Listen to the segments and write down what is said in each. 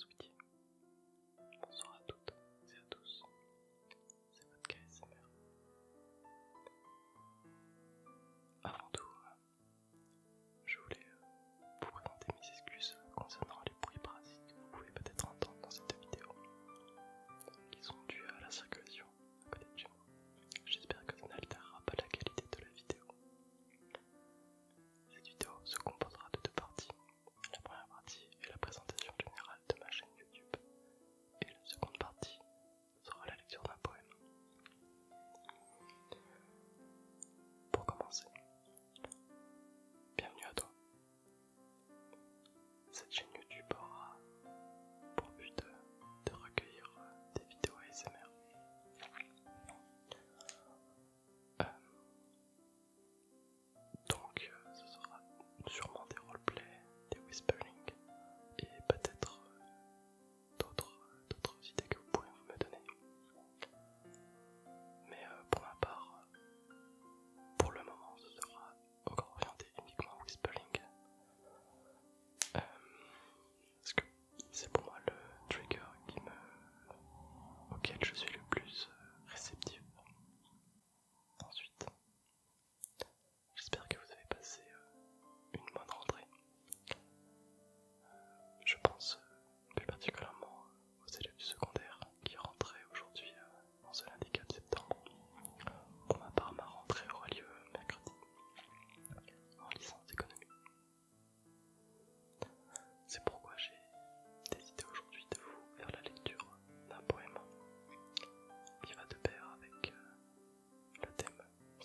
Switch.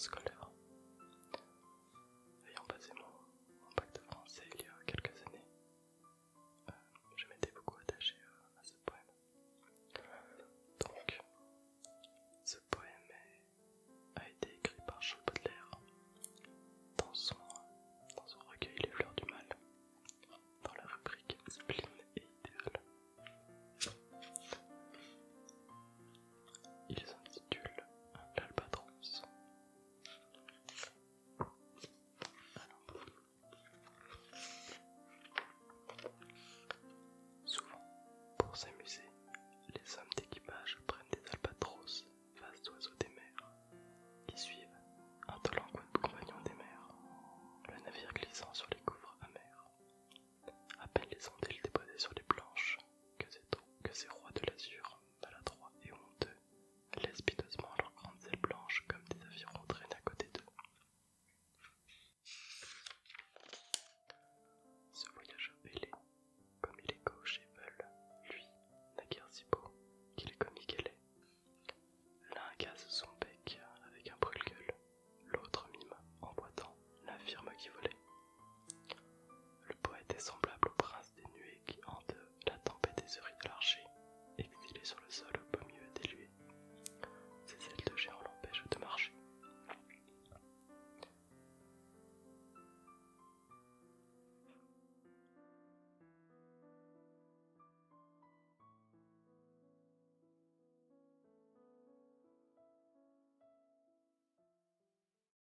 Muskeln.